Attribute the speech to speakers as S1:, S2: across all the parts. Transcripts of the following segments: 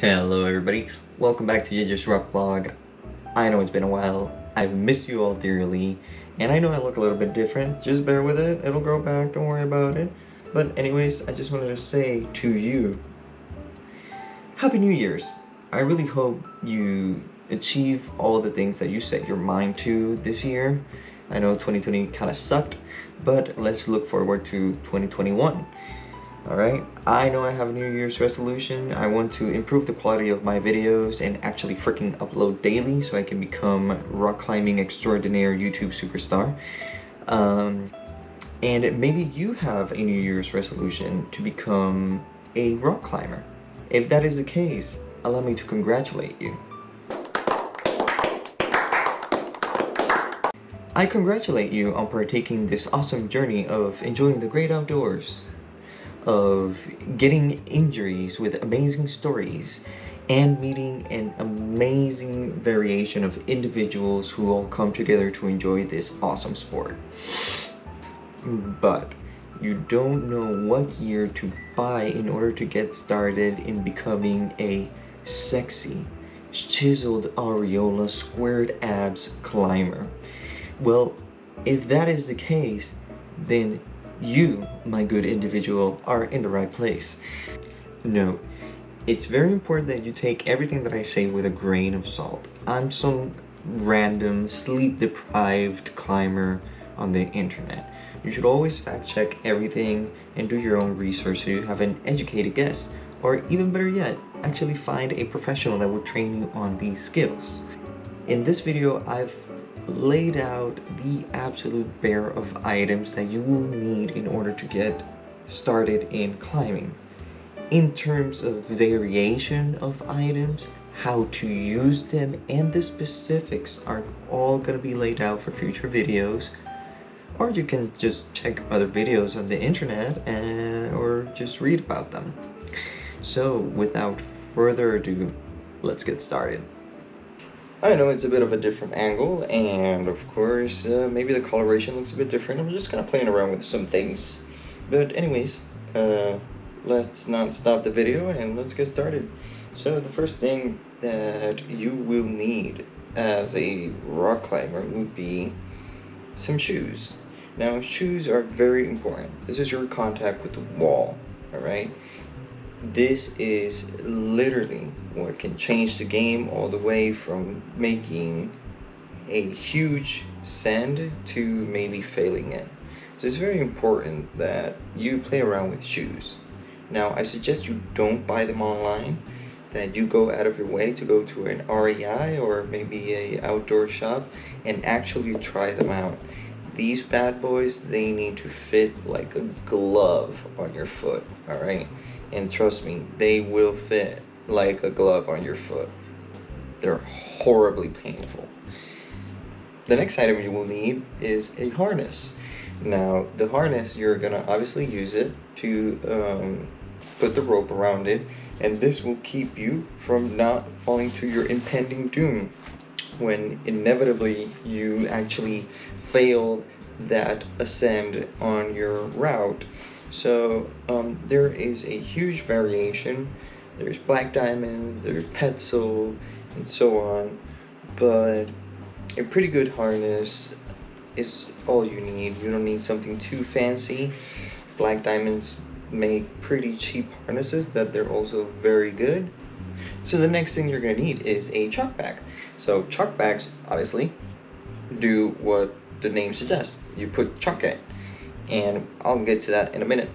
S1: Hello everybody, welcome back to Yeye's Rock Vlog. I know it's been a while, I've missed you all dearly, and I know I look a little bit different, just bear with it, it'll grow back, don't worry about it. But anyways, I just wanted to say to you, Happy New Year's! I really hope you achieve all the things that you set your mind to this year. I know 2020 kind of sucked, but let's look forward to 2021. Alright, I know I have a New Year's resolution. I want to improve the quality of my videos and actually freaking upload daily so I can become rock climbing extraordinaire YouTube superstar. Um, and maybe you have a New Year's resolution to become a rock climber. If that is the case, allow me to congratulate you. I congratulate you on partaking this awesome journey of enjoying the great outdoors of getting injuries with amazing stories and meeting an amazing variation of individuals who all come together to enjoy this awesome sport. But you don't know what gear to buy in order to get started in becoming a sexy, chiseled areola, squared abs climber. Well, if that is the case, then you, my good individual, are in the right place. Note, it's very important that you take everything that I say with a grain of salt. I'm some random, sleep-deprived climber on the internet. You should always fact check everything and do your own research so you have an educated guess. Or even better yet, actually find a professional that will train you on these skills. In this video, I've laid out the absolute bare of items that you will need in order to get started in climbing. In terms of variation of items, how to use them, and the specifics are all going to be laid out for future videos. Or you can just check other videos on the internet and, or just read about them. So without further ado, let's get started. I know it's a bit of a different angle, and of course, uh, maybe the coloration looks a bit different. I'm just kind of playing around with some things. But anyways, uh, let's not stop the video and let's get started. So the first thing that you will need as a rock climber would be some shoes. Now, shoes are very important. This is your contact with the wall, alright? This is literally what can change the game all the way from making a huge send to maybe failing it. So it's very important that you play around with shoes. Now I suggest you don't buy them online, that you go out of your way to go to an REI or maybe a outdoor shop and actually try them out. These bad boys, they need to fit like a glove on your foot, alright? And trust me, they will fit like a glove on your foot. They're horribly painful. The next item you will need is a harness. Now, the harness, you're gonna obviously use it to um, put the rope around it, and this will keep you from not falling to your impending doom when inevitably you actually fail that ascend on your route so um, there is a huge variation. There's black diamond, there's petzl, and so on. But a pretty good harness is all you need. You don't need something too fancy. Black diamonds make pretty cheap harnesses that they're also very good. So the next thing you're gonna need is a chalk bag. So chalk bags, obviously, do what the name suggests. You put chalk in and I'll get to that in a minute.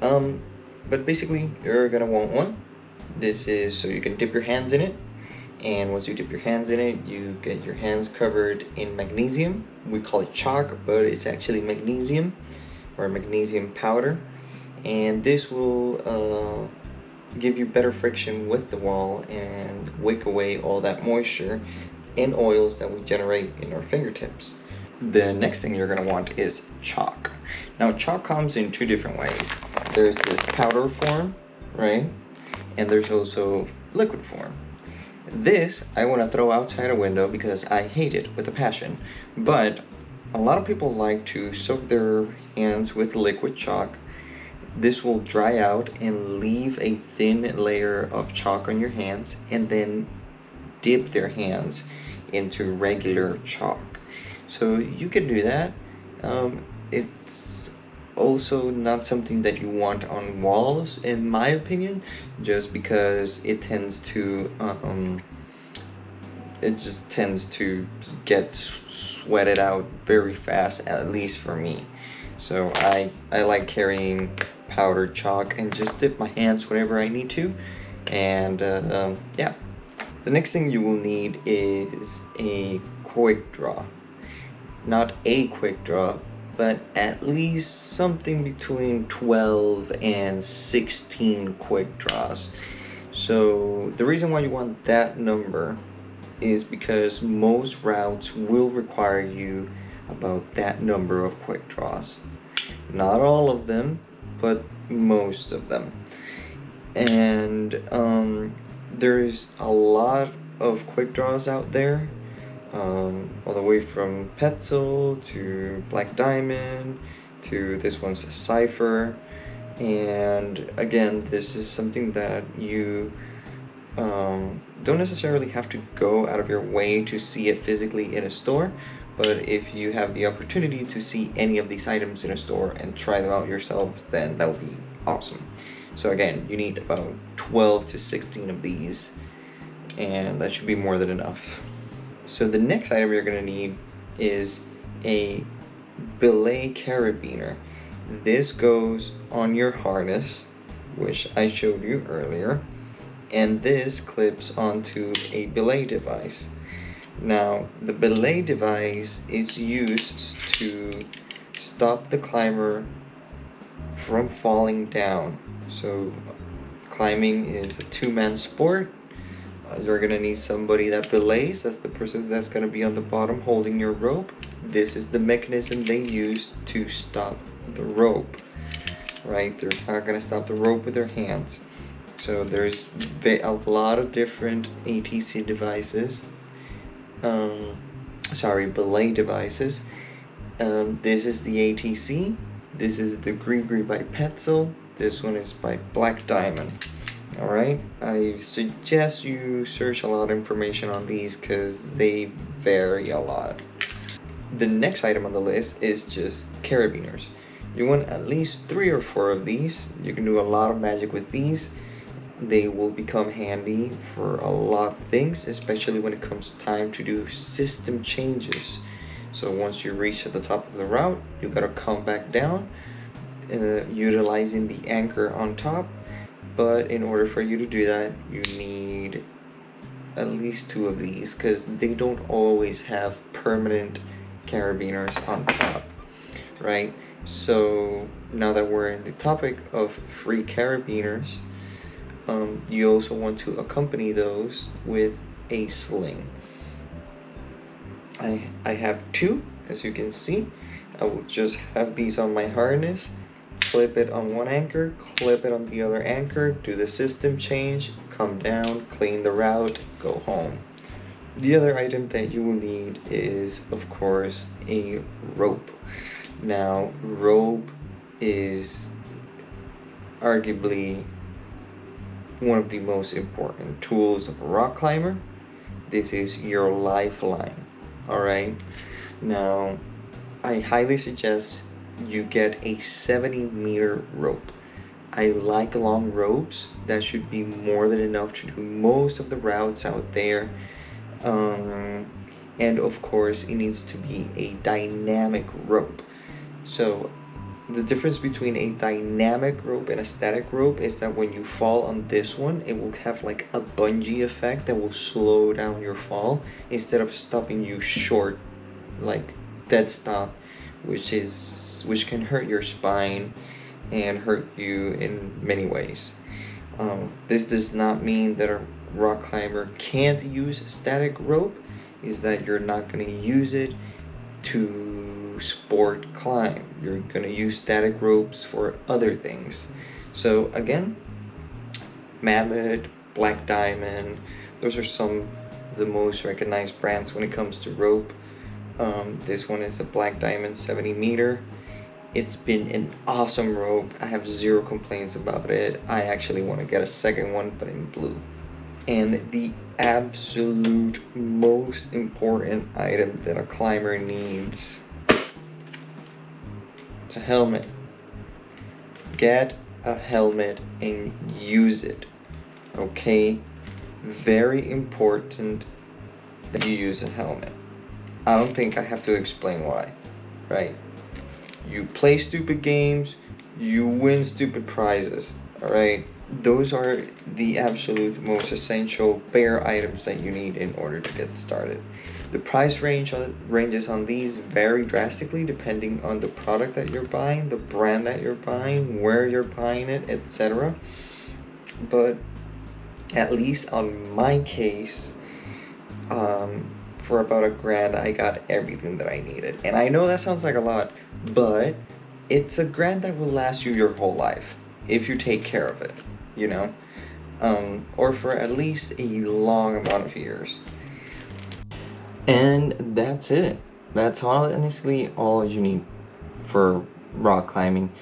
S1: Um, but basically, you're gonna want one. This is so you can dip your hands in it, and once you dip your hands in it, you get your hands covered in magnesium. We call it chalk, but it's actually magnesium or magnesium powder, and this will uh, give you better friction with the wall and wick away all that moisture and oils that we generate in our fingertips. The next thing you're to want is chalk. Now chalk comes in two different ways. There's this powder form, right? And there's also liquid form. This I want to throw outside a window because I hate it with a passion. But a lot of people like to soak their hands with liquid chalk this will dry out and leave a thin layer of chalk on your hands and then dip their hands into regular chalk. So you can do that. Um, it's also not something that you want on walls, in my opinion, just because it tends to um, it just tends to get sweated out very fast, at least for me. So I I like carrying powdered chalk and just dip my hands whenever I need to, and uh, um, yeah. The next thing you will need is a quick draw. Not a quick draw, but at least something between 12 and 16 quick draws. So the reason why you want that number is because most routes will require you about that number of quick draws. Not all of them, but most of them. And um, there's a lot of quick draws out there um, all the way from Petzl to Black Diamond to this one's Cypher. And again, this is something that you um, don't necessarily have to go out of your way to see it physically in a store. But if you have the opportunity to see any of these items in a store and try them out yourselves, then that would be awesome. So again, you need about 12 to 16 of these, and that should be more than enough. So the next item you're going to need is a belay carabiner. This goes on your harness, which I showed you earlier, and this clips onto a belay device. Now, the belay device is used to stop the climber from falling down. So, climbing is a two-man sport you're gonna need somebody that belays. That's the person that's gonna be on the bottom holding your rope. This is the mechanism they use to stop the rope. Right? They're not gonna stop the rope with their hands. So there's a lot of different ATC devices. Um, sorry, belay devices. Um, this is the ATC. This is the GriGri by Petzl. This one is by Black Diamond. Alright, I suggest you search a lot of information on these because they vary a lot. The next item on the list is just carabiners. You want at least three or four of these. You can do a lot of magic with these. They will become handy for a lot of things, especially when it comes time to do system changes. So once you reach at the top of the route, you gotta come back down, uh, utilizing the anchor on top but in order for you to do that you need at least two of these because they don't always have permanent carabiners on top right? So now that we're in the topic of free carabiners um, you also want to accompany those with a sling. I, I have two as you can see. I will just have these on my harness clip it on one anchor, clip it on the other anchor, do the system change, come down, clean the route, go home. The other item that you will need is, of course, a rope. Now, rope is arguably one of the most important tools of a rock climber. This is your lifeline, alright? Now, I highly suggest you get a 70 meter rope. I like long ropes. That should be more than enough to do most of the routes out there. Um, and of course, it needs to be a dynamic rope. So, the difference between a dynamic rope and a static rope is that when you fall on this one, it will have like a bungee effect that will slow down your fall instead of stopping you short, like dead stop, which is which can hurt your spine and hurt you in many ways. Um, this does not mean that a rock climber can't use static rope, is that you're not going to use it to sport climb. You're going to use static ropes for other things. So again, Mammoth, Black Diamond, those are some of the most recognized brands when it comes to rope. Um, this one is a Black Diamond 70 meter it's been an awesome rope. I have zero complaints about it. I actually want to get a second one, but in blue. And the absolute most important item that a climber needs it's a helmet. Get a helmet and use it. Okay? Very important that you use a helmet. I don't think I have to explain why, right? You play stupid games, you win stupid prizes, alright? Those are the absolute most essential bare items that you need in order to get started. The price range ranges on these vary drastically depending on the product that you're buying, the brand that you're buying, where you're buying it, etc. But at least on my case, um, for about a grand, I got everything that I needed. And I know that sounds like a lot, but it's a grand that will last you your whole life if you take care of it, you know? Um, or for at least a long amount of years. And that's it. That's honestly all you need for rock climbing.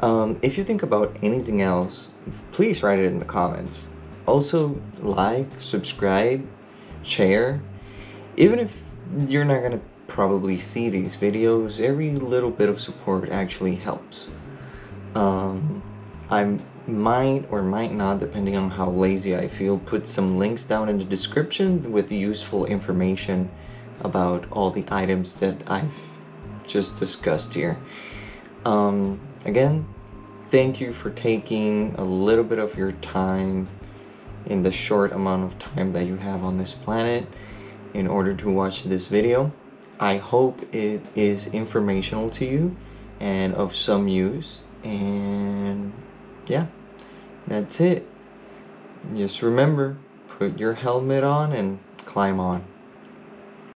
S1: Um, if you think about anything else, please write it in the comments. Also, like, subscribe, share. Even if you're not gonna probably see these videos, every little bit of support actually helps. Um, I might or might not, depending on how lazy I feel, put some links down in the description with useful information about all the items that I've just discussed here. Um, again, thank you for taking a little bit of your time in the short amount of time that you have on this planet in order to watch this video. I hope it is informational to you and of some use. And yeah that's it. Just remember put your helmet on and climb on